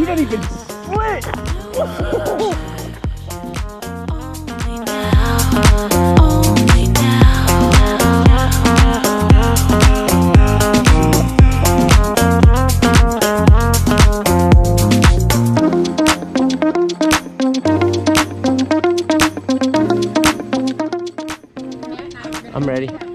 He didn't even split. I'm ready.